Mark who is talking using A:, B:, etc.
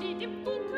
A: steht im Dunkel